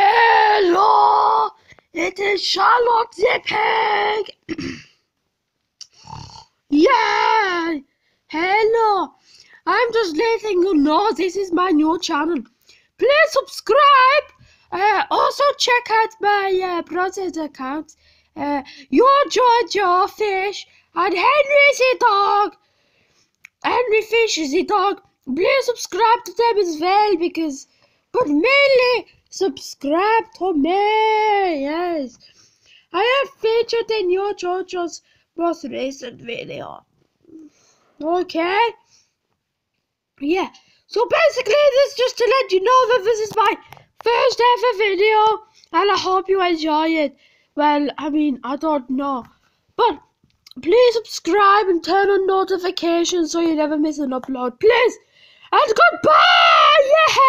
Hello, it is Charlotte the Pig. yeah, hello. I'm just letting you know this is my new channel. Please subscribe. Uh, also check out my uh, brother's account. Uh, Yoa-joa-joa Fish and Henry the dog. Henry Fish is the dog. Please subscribe to them as well because, but mainly subscribe to me. Yes, I have featured in Yoa-joa-joa's most recent video. Okay. Yeah. So basically, this is just to let you know that this is my first ever video, and I hope you enjoy it. Well, I mean, I don't know, but please subscribe and turn on notifications so you never miss an upload, please. And goodbye.